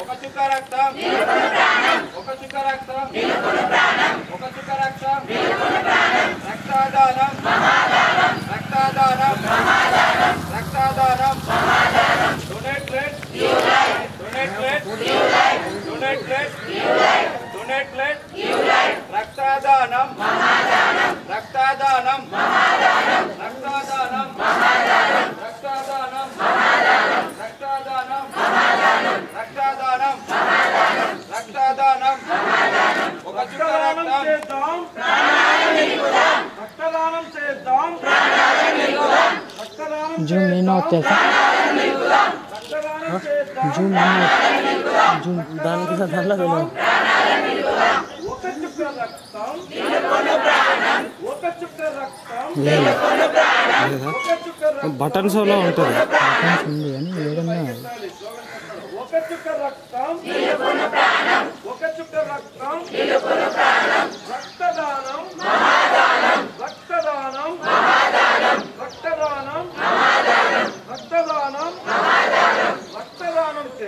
ఒక చుక్క రక్తం ఒక చుక్క రక్తం ఒక చుక్క రక్తం రక్తదానం రక్తదానం రక్తదానం donate blood donate blood donate blood donate blood రక్తదానం రక్తదానం చేద్దాం రక్తదానం చేద్దాం రక్తదానం జూమ్ ఎన్నో తెలుసా రక్తదానం చేద్దాం జూమ్ ఎన్నో జూమ్ దానికి దాంట్లో తెలియదు ఒక చుక్క రక్తం ఒక చుక్క రక్తం లేదు ఒక చుక్క రక్తం బటన్స్ లో ఉంటుంది డిఫరెన్స్ ఉంది కానీ ఏదన్నా ఒక చుక్క రక్తం ఒక చుక్క రక్తం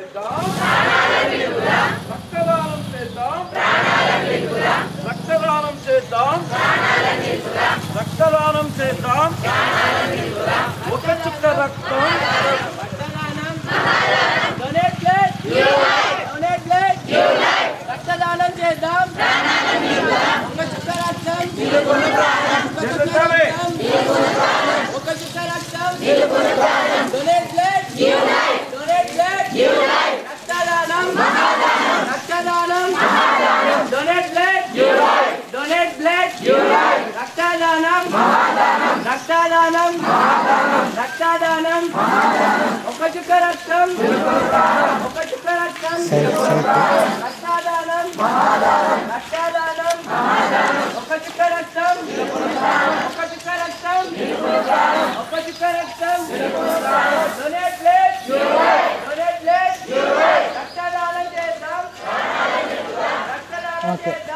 చేద్దాం. రక్తదానం చేద్దాం. రక్తదానం చేద్దాం. రక్తదానం చేద్దాం. ఒక చుక్క రక్తం. Mahadanam Rakshadanam Okachukarattam Okachukarattam Rakshadanam Rakshadanam Okachukarattam Okachukarattam Okachukarattam Okachukarattam Okachukarattam Okachukarattam Okachukarattam Okachukarattam Okachukarattam Okachukarattam Okachukarattam Okachukarattam Okachukarattam Okachukarattam